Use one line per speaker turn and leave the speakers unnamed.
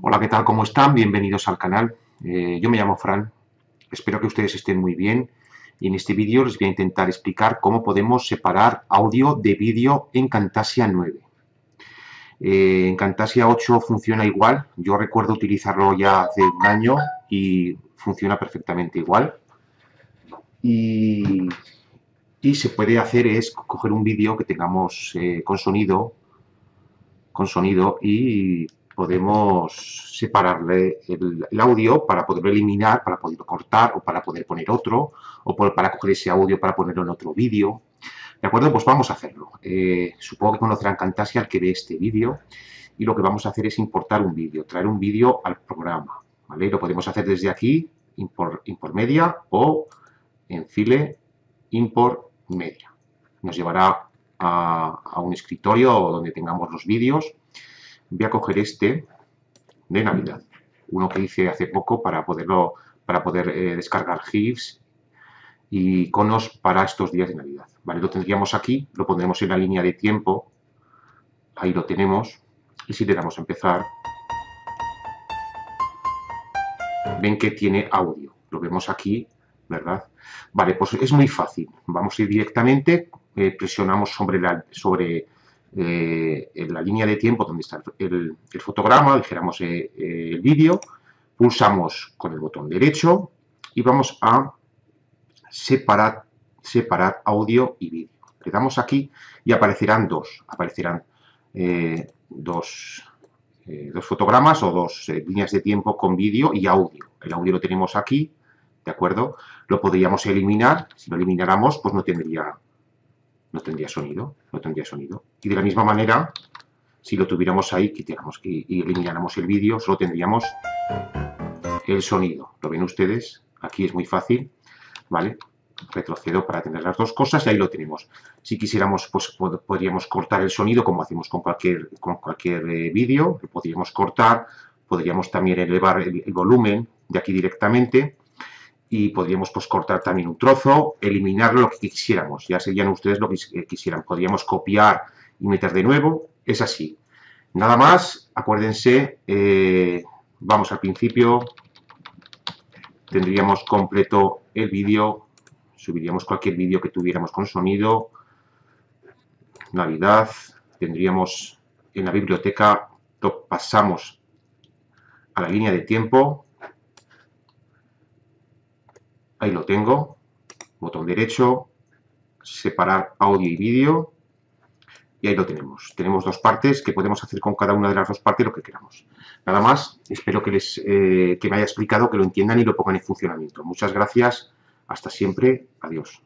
Hola, ¿qué tal? ¿Cómo están? Bienvenidos al canal. Eh, yo me llamo Fran. Espero que ustedes estén muy bien. Y en este vídeo les voy a intentar explicar cómo podemos separar audio de vídeo en Camtasia 9. Eh, en Camtasia 8 funciona igual. Yo recuerdo utilizarlo ya hace un año y funciona perfectamente igual. Y, se puede hacer es coger un vídeo que tengamos eh, con sonido con sonido y podemos separarle el, audio para poderlo eliminar, para poderlo cortar o para poder poner otro, o para coger ese audio para ponerlo en otro vídeo. ¿De acuerdo? Pues vamos a hacerlo. Eh, supongo que conocerán Camtasia al que ve este vídeo y lo que vamos a hacer es importar un vídeo, traer un vídeo al programa. ¿vale? Lo podemos hacer desde aquí, import, import media o en file import media. Nos llevará a un escritorio donde tengamos los vídeos voy a coger este de Navidad, uno que hice hace poco para poderlo para poder eh, descargar GIFs y iconos para estos días de Navidad. Vale, lo tendríamos aquí, lo pondremos en la línea de tiempo, ahí lo tenemos, y si le damos a empezar, ven que tiene audio, lo vemos aquí, ¿verdad? Vale, pues es muy fácil, vamos a ir directamente, eh, presionamos sobre, la, sobre eh, en la línea de tiempo donde está el, fotograma, dijéramos eh, eh, el vídeo, pulsamos con el botón derecho y vamos a separar, separar audio y vídeo. Le damos aquí y aparecerán dos, aparecerán dos, dos, fotogramas o dos líneas de tiempo con vídeo y audio. El audio lo tenemos aquí, ¿de acuerdo? Lo podríamos eliminar, si lo elimináramos pues no tendría no tendría sonido, no tendría sonido. Y de la misma manera, si lo tuviéramos ahí quitáramos, y, elimináramos el vídeo, solo tendríamos el sonido. ¿Lo ven ustedes? Aquí es muy fácil, ¿vale? Retrocedo para tener las dos cosas y ahí lo tenemos. Si quisiéramos, pues podríamos cortar el sonido como hacemos con cualquier, con cualquier eh, vídeo, lo podríamos cortar, podríamos también elevar el volumen de aquí directamente y podríamos pues, cortar también un trozo, eliminar lo que quisiéramos, ya serían ustedes lo que quisieran, podríamos copiar y meter de nuevo, es así. Nada más, acuérdense, eh, vamos al principio, tendríamos completo el vídeo, subiríamos cualquier vídeo que tuviéramos con sonido, Navidad, tendríamos en la biblioteca, pasamos a la línea de tiempo, ahí lo tengo, botón derecho, separar audio y vídeo, y ahí lo tenemos. Tenemos dos partes que podemos hacer con cada una de las dos partes lo que queramos. Nada más, espero que, les, eh, que me haya explicado, que lo entiendan y lo pongan en funcionamiento. Muchas gracias, hasta siempre, adiós.